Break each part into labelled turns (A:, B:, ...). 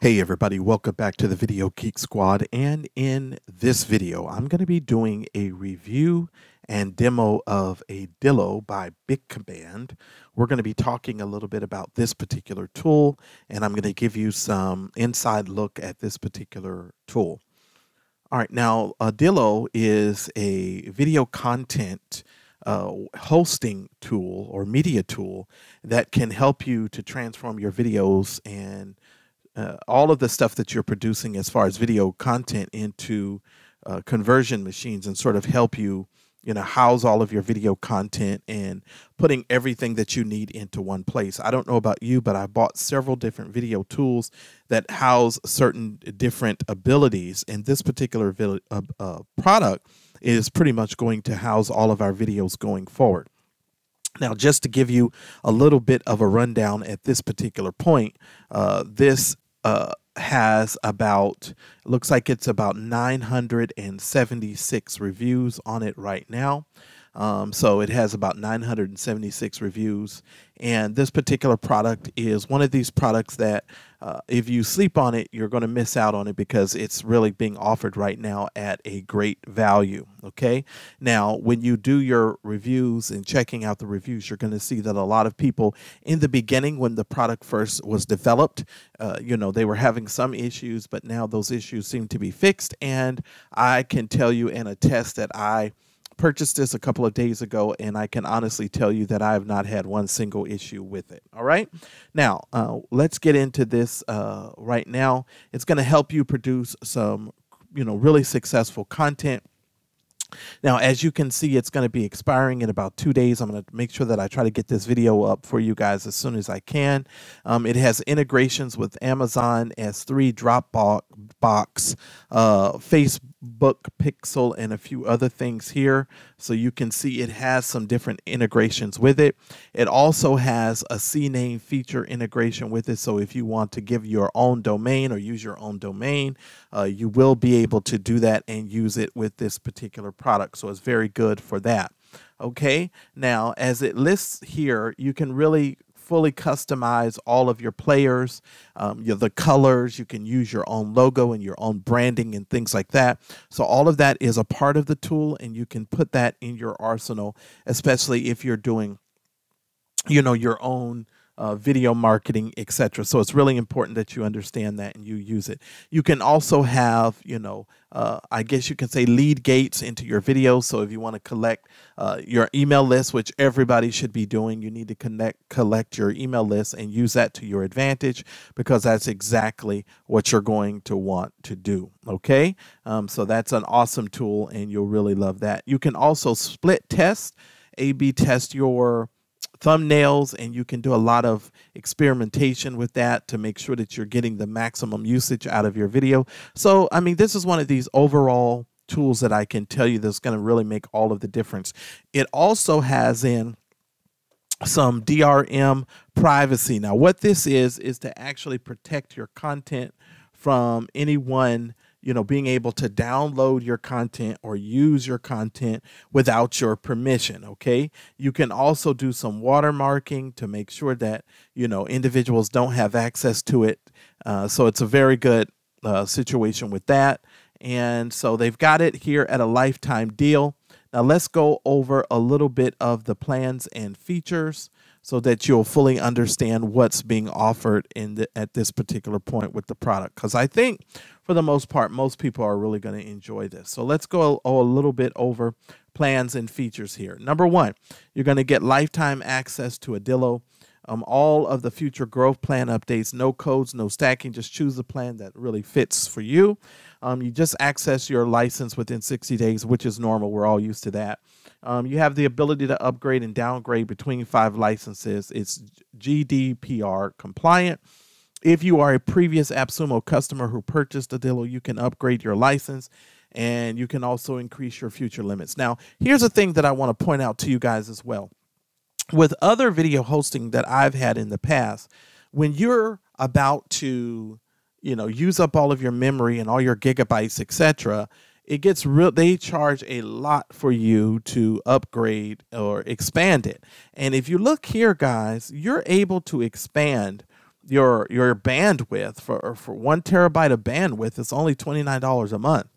A: Hey everybody, welcome back to the Video Geek Squad. And in this video, I'm going to be doing a review and demo of a Dillo by BigCommand. We're going to be talking a little bit about this particular tool, and I'm going to give you some inside look at this particular tool. All right, now uh, Adilo is a video content uh, hosting tool or media tool that can help you to transform your videos and uh, all of the stuff that you're producing as far as video content into uh, conversion machines and sort of help you you know house all of your video content and putting everything that you need into one place. I don't know about you but i bought several different video tools that house certain different abilities. And this particular uh, uh, product is pretty much going to house all of our videos going forward now, just to give you a little bit of a rundown at this particular point, uh, this uh, has about looks like it's about 976 reviews on it right now. Um, so it has about 976 reviews. And this particular product is one of these products that uh, if you sleep on it, you're going to miss out on it because it's really being offered right now at a great value. Okay. Now, when you do your reviews and checking out the reviews, you're going to see that a lot of people in the beginning, when the product first was developed, uh, you know, they were having some issues, but now those issues seem to be fixed. And I can tell you and attest that I purchased this a couple of days ago, and I can honestly tell you that I have not had one single issue with it. All right. Now, uh, let's get into this uh, right now. It's going to help you produce some, you know, really successful content. Now, as you can see, it's going to be expiring in about two days. I'm going to make sure that I try to get this video up for you guys as soon as I can. Um, it has integrations with Amazon S3, Dropbox, uh, Facebook book pixel and a few other things here so you can see it has some different integrations with it. It also has a cname feature integration with it so if you want to give your own domain or use your own domain uh, you will be able to do that and use it with this particular product so it's very good for that. Okay now as it lists here you can really fully customize all of your players, um, you know, the colors. You can use your own logo and your own branding and things like that. So all of that is a part of the tool, and you can put that in your arsenal, especially if you're doing, you know, your own uh, video marketing, etc. So it's really important that you understand that and you use it. You can also have, you know, uh, I guess you can say lead gates into your videos. So if you want to collect uh, your email list, which everybody should be doing, you need to connect, collect your email list and use that to your advantage because that's exactly what you're going to want to do. Okay, um, so that's an awesome tool and you'll really love that. You can also split test, A/B test your thumbnails and you can do a lot of experimentation with that to make sure that you're getting the maximum usage out of your video. So, I mean, this is one of these overall tools that I can tell you that's going to really make all of the difference. It also has in some DRM privacy. Now, what this is, is to actually protect your content from anyone you know, being able to download your content or use your content without your permission. Okay. You can also do some watermarking to make sure that, you know, individuals don't have access to it. Uh, so it's a very good uh, situation with that. And so they've got it here at a lifetime deal. Now let's go over a little bit of the plans and features so that you'll fully understand what's being offered in the, at this particular point with the product. Because I think for the most part, most people are really going to enjoy this. So let's go a, a little bit over plans and features here. Number one, you're going to get lifetime access to Adilo. Um, all of the future growth plan updates, no codes, no stacking. Just choose the plan that really fits for you. Um, you just access your license within 60 days, which is normal. We're all used to that. Um, you have the ability to upgrade and downgrade between five licenses. It's GDPR compliant. If you are a previous AppSumo customer who purchased Adilo, you can upgrade your license and you can also increase your future limits. Now, here's a thing that I want to point out to you guys as well. With other video hosting that I've had in the past, when you're about to, you know, use up all of your memory and all your gigabytes, etc., it gets real they charge a lot for you to upgrade or expand it. And if you look here guys, you're able to expand your your bandwidth for for one terabyte of bandwidth it's only $29 a month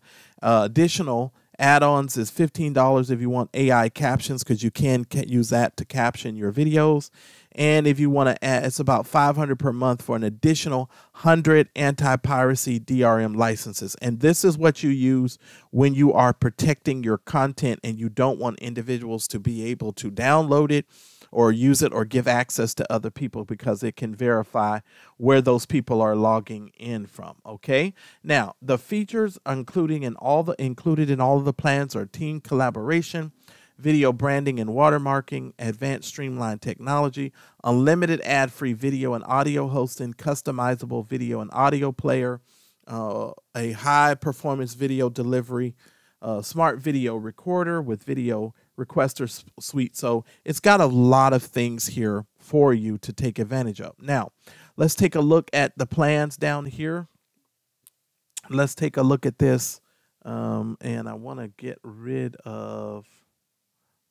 A: uh, additional add-ons is $15 if you want ai captions because you can, use that to caption your videos. And if you want to add it's about 500 per month for an additional 100 anti-piracy drm licenses. And this is what you use when you are protecting your content and you don't want individuals to be able to download it or use it or give access to other people because it can verify where those people are logging in from. Okay. Now the features including in all the included in all of the plans are team collaboration, video branding and watermarking, advanced streamlined technology, unlimited ad-free video and audio hosting, customizable video and audio player, uh, a high performance video delivery, uh, smart video recorder with video requester suite. So it's got a lot of things here for you to take advantage of. Now, let's take a look at the plans down here. Let's take a look at this. Um, and I want to get rid of,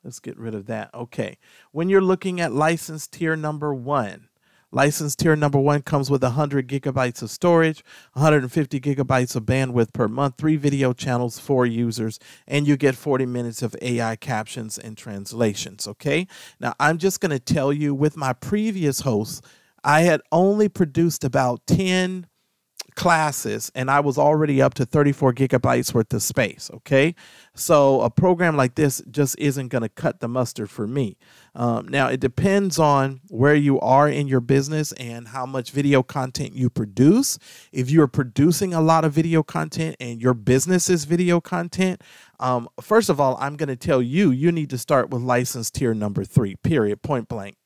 A: let's get rid of that. Okay. When you're looking at license tier number one, License tier number one comes with 100 gigabytes of storage, 150 gigabytes of bandwidth per month, three video channels for users, and you get 40 minutes of AI captions and translations. Okay. Now, I'm just going to tell you with my previous hosts, I had only produced about 10 classes and I was already up to 34 gigabytes worth of space. Okay. So a program like this just isn't going to cut the mustard for me. Um, now, it depends on where you are in your business and how much video content you produce. If you're producing a lot of video content and your business is video content, um, first of all, I'm going to tell you, you need to start with license tier number three, period, point blank.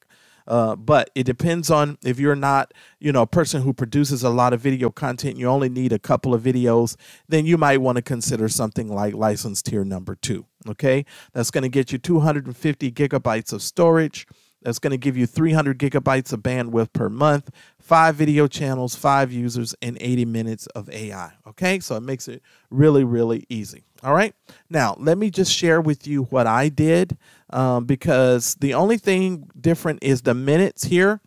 A: Uh, but it depends on if you're not, you know, a person who produces a lot of video content, you only need a couple of videos, then you might want to consider something like license tier number two. Okay. That's going to get you 250 gigabytes of storage. That's going to give you 300 gigabytes of bandwidth per month, five video channels, five users, and 80 minutes of AI. Okay, so it makes it really, really easy. All right, now let me just share with you what I did um, because the only thing different is the minutes here.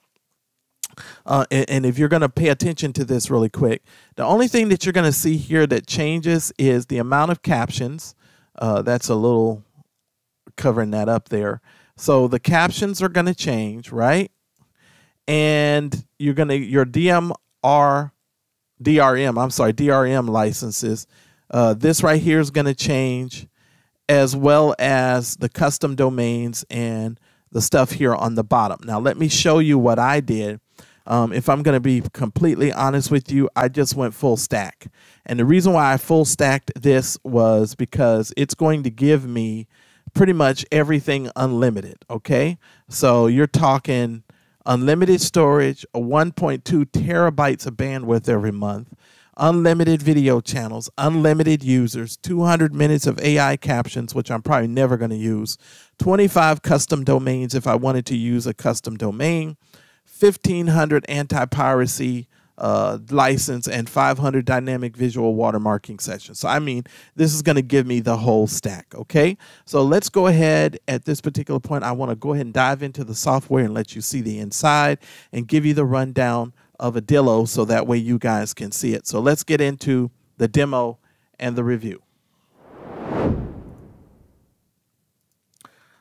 A: Uh, and, and, if you're going to pay attention to this really quick, the only thing that you're going to see here that changes is the amount of captions. Uh, that's a little covering that up there. So the captions are going to change, right? And you're going to, your DMR, DRM, I'm sorry, DRM licenses, uh, this right here is going to change as well as the custom domains and the stuff here on the bottom. Now, let me show you what I did. Um, if I'm going to be completely honest with you, I just went full stack. And the reason why I full stacked this was because it's going to give me pretty much everything unlimited. Okay. So you're talking unlimited storage, 1.2 terabytes of bandwidth every month, unlimited video channels, unlimited users, 200 minutes of AI captions, which I'm probably never going to use, 25 custom domains if I wanted to use a custom domain, 1500 anti piracy uh, license and 500 dynamic visual watermarking sessions. So, I mean, this is going to give me the whole stack. Okay. So, let's go ahead at this particular point. I want to go ahead and dive into the software and let you see the inside and give you the rundown of Adilo so that way you guys can see it. So, let's get into the demo and the review.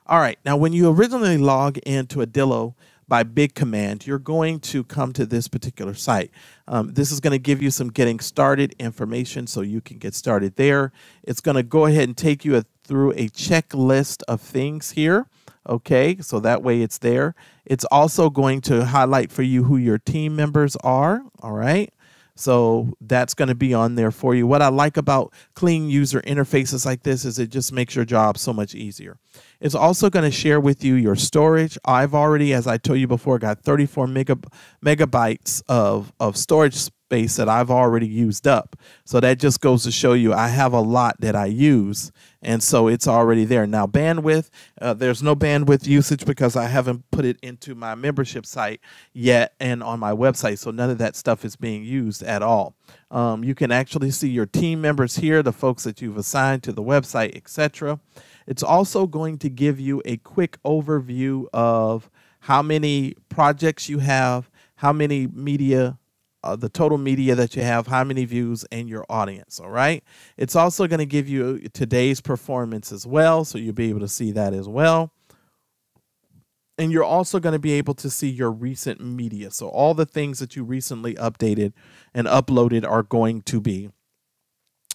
A: All right. Now, when you originally log into Adilo, by BigCommand, you're going to come to this particular site. Um, this is going to give you some getting started information so you can get started there. It's going to go ahead and take you a, through a checklist of things here. Okay, so that way it's there. It's also going to highlight for you who your team members are. All right. So that's going to be on there for you. What I like about clean user interfaces like this is it just makes your job so much easier. It's also going to share with you your storage. I've already, as I told you before, got 34 megab megabytes of, of storage space that I've already used up. So that just goes to show you I have a lot that I use. And so it's already there. Now, bandwidth, uh, there's no bandwidth usage because I haven't put it into my membership site yet and on my website. So none of that stuff is being used at all. Um, you can actually see your team members here, the folks that you've assigned to the website, etc. It's also going to give you a quick overview of how many projects you have, how many media uh, the total media that you have, how many views, and your audience. All right. It's also going to give you today's performance as well. So you'll be able to see that as well. And you're also going to be able to see your recent media. So all the things that you recently updated and uploaded are going to be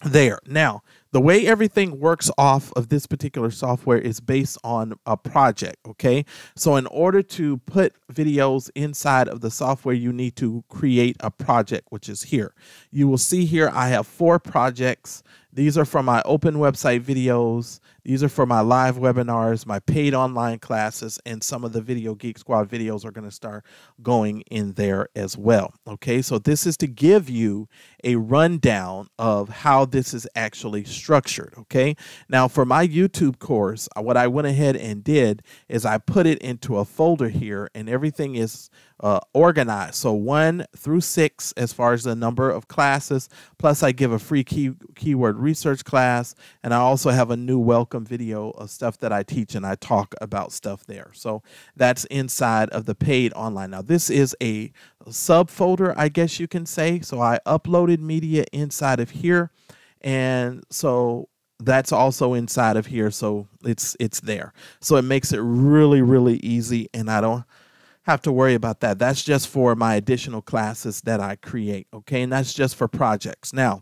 A: there. Now, the way everything works off of this particular software is based on a project, okay? So in order to put videos inside of the software, you need to create a project, which is here. You will see here I have four projects. These are from my open website videos. These are for my live webinars, my paid online classes, and some of the Video Geek Squad videos are going to start going in there as well. Okay, so this is to give you a rundown of how this is actually structured. Okay, now for my YouTube course, uh, what I went ahead and did is I put it into a folder here, and everything is uh, organized. So one through six, as far as the number of classes, plus I give a free key, keyword research class, and I also have a new welcome video of stuff that I teach and I talk about stuff there. So that's inside of the paid online. Now this is a subfolder, I guess you can say. So I uploaded media inside of here, and so that's also inside of here so it's it's there so it makes it really really easy and i don't have to worry about that. That's just for my additional classes that I create, okay? And that's just for projects. Now,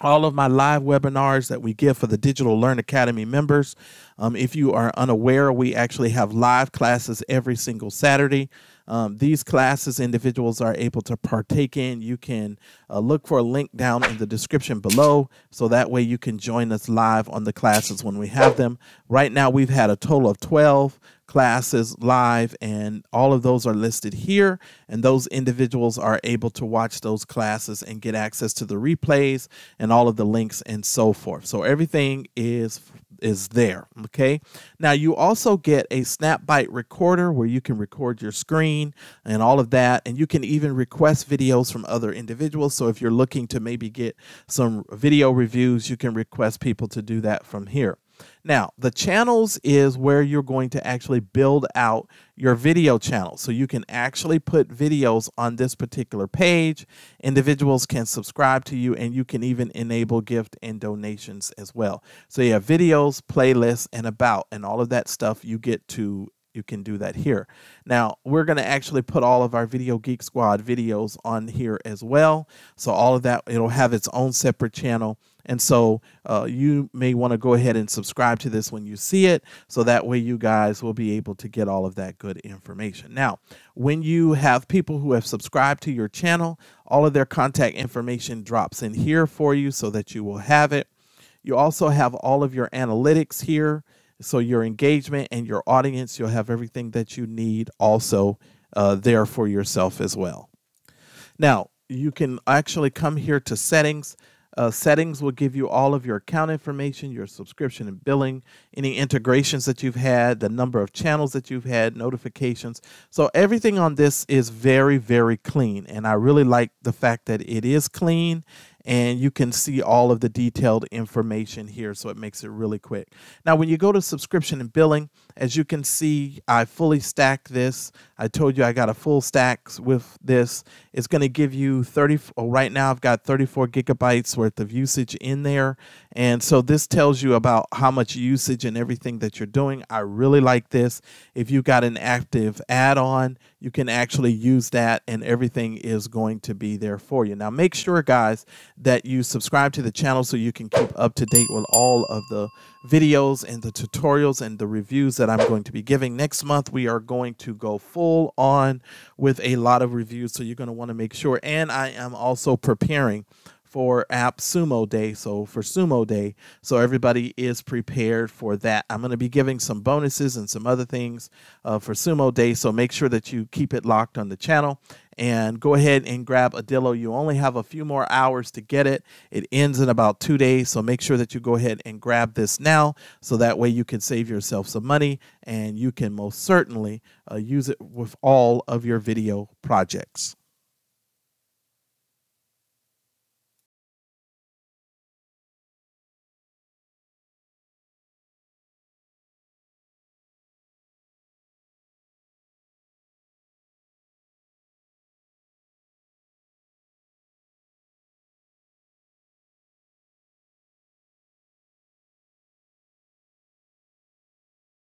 A: all of my live webinars that we give for the Digital Learn Academy members. Um, if you are unaware, we actually have live classes every single Saturday. Um, these classes individuals are able to partake in. You can uh, look for a link down in the description below so that way you can join us live on the classes when we have them. Right now, we've had a total of 12 classes live, and all of those are listed here. And those individuals are able to watch those classes and get access to the replays and all of the links and so forth. So everything is is there. Okay. Now you also get a SnapByte recorder where you can record your screen and all of that, and you can even request videos from other individuals. So if you're looking to maybe get some video reviews, you can request people to do that from here. Now, the channels is where you're going to actually build out your video channel. So you can actually put videos on this particular page. Individuals can subscribe to you and you can even enable gift and donations as well. So you have videos, playlists, and about, and all of that stuff you get to you can do that here. Now, we're going to actually put all of our Video Geek Squad videos on here as well. So all of that, it'll have its own separate channel. And so uh, you may want to go ahead and subscribe to this when you see it. So that way you guys will be able to get all of that good information. Now, when you have people who have subscribed to your channel, all of their contact information drops in here for you so that you will have it. You also have all of your analytics here. So your engagement and your audience, you'll have everything that you need also uh, there for yourself as well. Now, you can actually come here to settings. Uh, settings will give you all of your account information, your subscription and billing, any integrations that you've had, the number of channels that you've had, notifications. So everything on this is very, very clean. And I really like the fact that it is clean and you can see all of the detailed information here so it makes it really quick now when you go to subscription and billing as you can see i fully stacked this. I told you i got a full stack with this. It's going to give you 30 oh, right now i've got 34 gigabytes worth of usage in there. And so this tells you about how much usage and everything that you're doing. I really like this. If you got an active add-on you can actually use that and everything is going to be there for you. Now, make sure, guys, that you subscribe to the channel so you can keep up to date with all of the videos and the tutorials and the reviews that I'm going to be giving. Next month, we are going to go full on with a lot of reviews, so you're going to want to make sure. And I am also preparing for App Sumo Day. So for Sumo Day, so everybody is prepared for that. I'm going to be giving some bonuses and some other things uh, for Sumo Day. So make sure that you keep it locked on the channel and go ahead and grab Adilo. You only have a few more hours to get it. It ends in about two days. So make sure that you go ahead and grab this now so that way you can save yourself some money and you can most certainly uh, use it with all of your video projects.